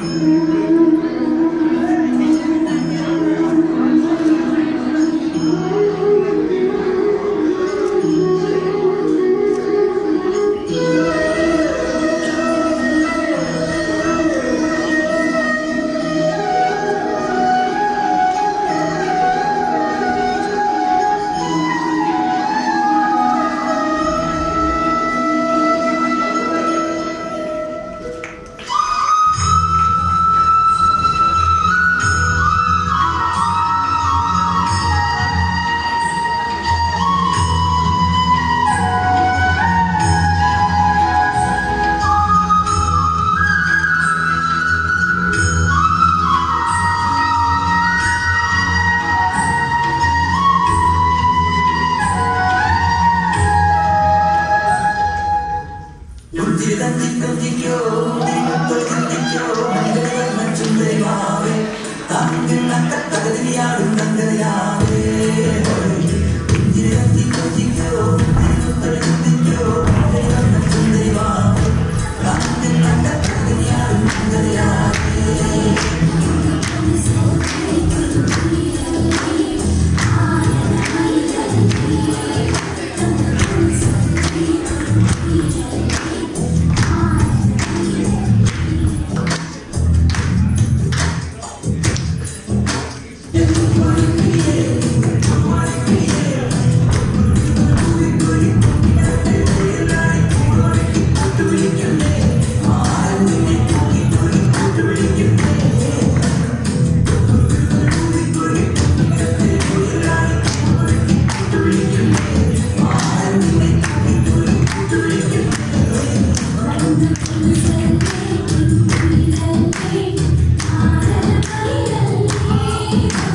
Música Earth,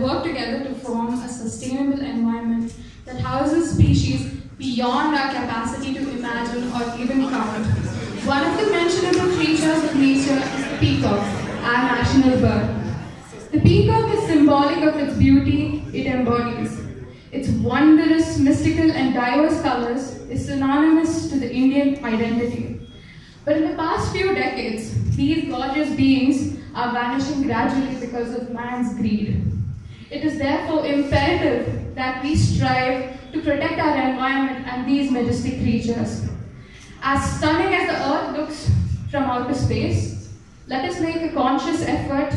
work together to form a sustainable environment that houses species beyond our capacity to imagine or even count. One of the mentionable creatures of nature is the peacock, our national bird. The peacock is symbolic of its beauty it embodies. Its wondrous, mystical, and diverse colors is synonymous to the Indian identity. But in the past few decades, these gorgeous beings are vanishing gradually because of man's greed. It is therefore imperative that we strive to protect our environment and these majestic creatures. As stunning as the Earth looks from outer space, Let us make a conscious effort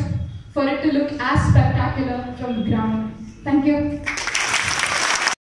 for it to look as spectacular from the ground. Thank you.